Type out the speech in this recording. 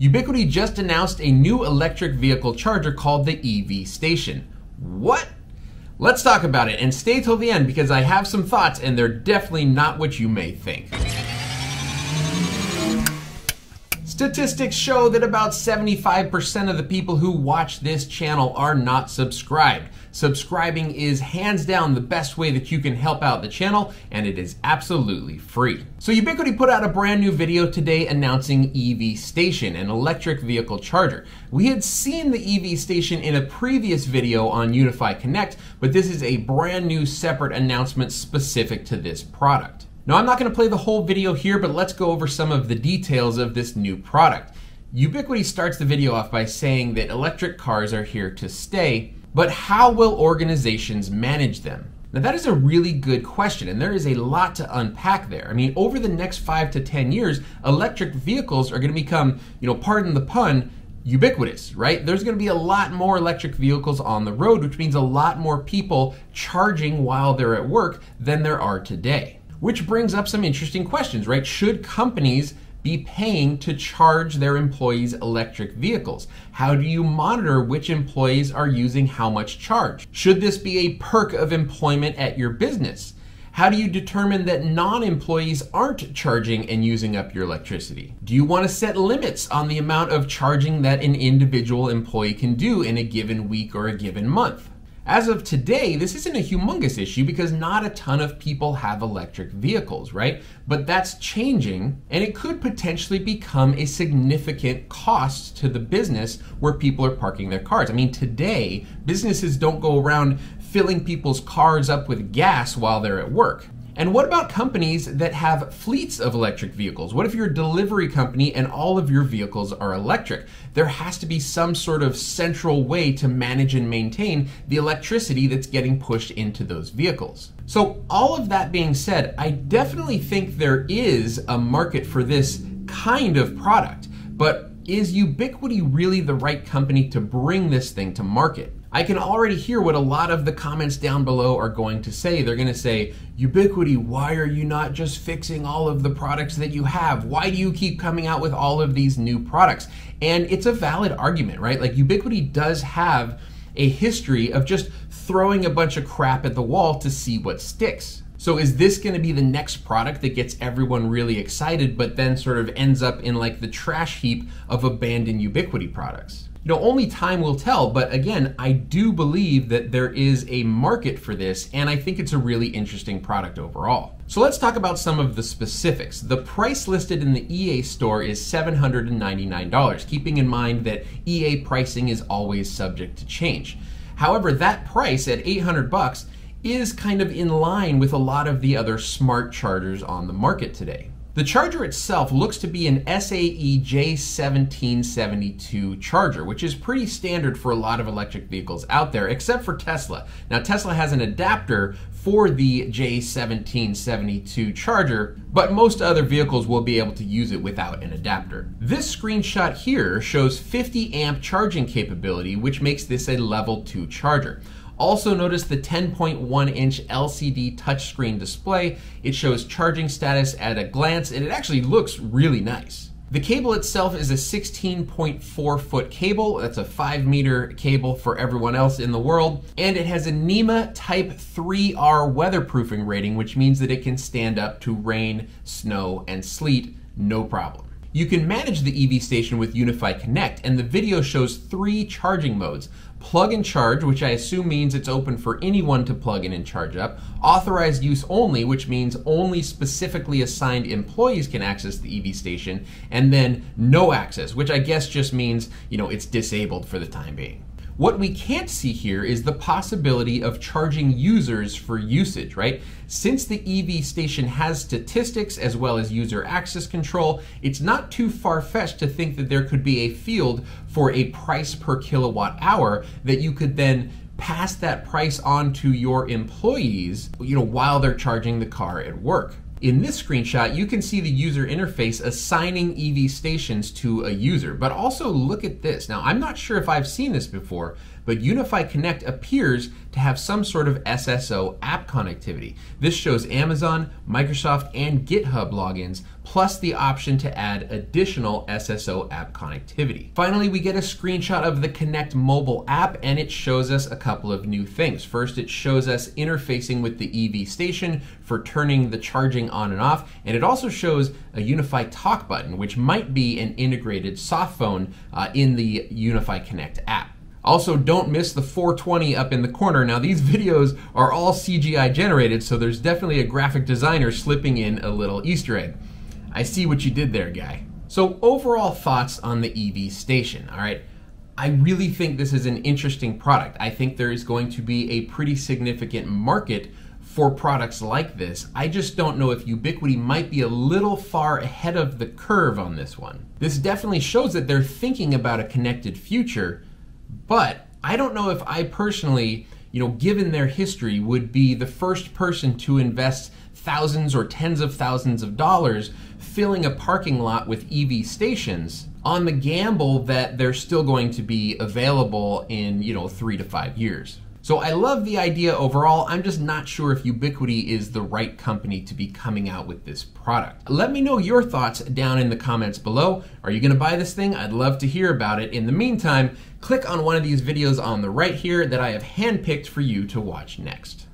Ubiquiti just announced a new electric vehicle charger called the EV Station. What? Let's talk about it and stay till the end because I have some thoughts and they're definitely not what you may think. Statistics show that about 75% of the people who watch this channel are not subscribed. Subscribing is hands down the best way that you can help out the channel, and it is absolutely free. So Ubiquiti put out a brand new video today announcing EV Station, an electric vehicle charger. We had seen the EV Station in a previous video on UniFi Connect, but this is a brand new separate announcement specific to this product. Now I'm not going to play the whole video here, but let's go over some of the details of this new product. Ubiquiti starts the video off by saying that electric cars are here to stay, but how will organizations manage them? Now that is a really good question, and there is a lot to unpack there. I mean, over the next five to 10 years, electric vehicles are gonna become, you know, pardon the pun, ubiquitous, right? There's going to be a lot more electric vehicles on the road, which means a lot more people charging while they're at work than there are today. Which brings up some interesting questions, right? Should companies be paying to charge their employees electric vehicles? How do you monitor which employees are using how much charge? Should this be a perk of employment at your business? How do you determine that non employees aren't charging and using up your electricity? Do you want to set limits on the amount of charging that an individual employee can do in a given week or a given month? As of today, this isn't a humongous issue because not a ton of people have electric vehicles, right? But that's changing and it could potentially become a significant cost to the business where people are parking their cars. I mean, today, businesses don't go around filling people's cars up with gas while they're at work. And what about companies that have fleets of electric vehicles? What if you're a delivery company and all of your vehicles are electric? There has to be some sort of central way to manage and maintain the electricity that's getting pushed into those vehicles. So, all of that being said, I definitely think there is a market for this kind of product, but is Ubiquiti really the right company to bring this thing to market? I can already hear what a lot of the comments down below are going to say. They're going to say, Ubiquiti, why are you not just fixing all of the products that you have? Why do you keep coming out with all of these new products? And it's a valid argument, right? Like Ubiquiti does have a history of just throwing a bunch of crap at the wall to see what sticks. So is this going to be the next product that gets everyone really excited, but then sort of ends up in like the trash heap of abandoned Ubiquiti products? You know, only time will tell. But again, I do believe that there is a market for this, and I think it's a really interesting product overall. So let's talk about some of the specifics. The price listed in the EA store is $799, keeping in mind that EA pricing is always subject to change. However, that price at 800 bucks is kind of in line with a lot of the other smart chargers on the market today. The charger itself looks to be an SAE J1772 charger, which is pretty standard for a lot of electric vehicles out there, except for Tesla. Now, Tesla has an adapter for the J1772 charger, but most other vehicles will be able to use it without an adapter. This screenshot here shows 50 amp charging capability, which makes this a level 2 charger. Also notice the 10.1 inch LCD touchscreen display. It shows charging status at a glance and it actually looks really nice. The cable itself is a 16.4 foot cable. That's a 5 meter cable for everyone else in the world. And it has a NEMA Type 3R weatherproofing rating, which means that it can stand up to rain, snow, and sleet no problem. You can manage the EV station with UniFi Connect, and the video shows three charging modes. Plug and charge, which I assume means it's open for anyone to plug in and charge up, authorized use only, which means only specifically assigned employees can access the EV station, and then no access, which I guess just means, you know, it's disabled for the time being. What we can't see here is the possibility of charging users for usage, right? Since the EV station has statistics as well as user access control, it's not too far fetched to think that there could be a field for a price per kilowatt hour that you could then pass that price on to your employees, you know, while they're charging the car at work. In this screenshot, you can see the user interface assigning EV stations to a user, but also look at this. Now, I'm not sure if I've seen this before, but UniFi Connect appears to have some sort of SSO app connectivity. This shows Amazon, Microsoft, and GitHub logins, plus the option to add additional SSO app connectivity. Finally, we get a screenshot of the Connect mobile app and it shows us a couple of new things. First, it shows us interfacing with the EV station for turning the charging on and off, and it also shows a UniFi talk button, which might be an integrated soft phone uh, in the UniFi Connect app. Also, don't miss the 420 up in the corner. Now, these videos are all CGI generated, so there's definitely a graphic designer slipping in a little Easter egg. I see what you did there, guy. So, overall thoughts on the EV station, all right? I really think this is an interesting product. I think there is going to be a pretty significant market for products like this. I just don't know if Ubiquiti might be a little far ahead of the curve on this one. This definitely shows that they're thinking about a connected future, but I don't know if I personally, you know, given their history, would be the first person to invest thousands or tens of thousands of dollars filling a parking lot with EV stations on the gamble that they're still going to be available in, you know, 3 to 5 years. So I love the idea overall. I'm just not sure if Ubiquiti is the right company to be coming out with this product. Let me know your thoughts down in the comments below. Are you going to buy this thing? I'd love to hear about it. In the meantime, click on one of these videos on the right here that I have handpicked for you to watch next.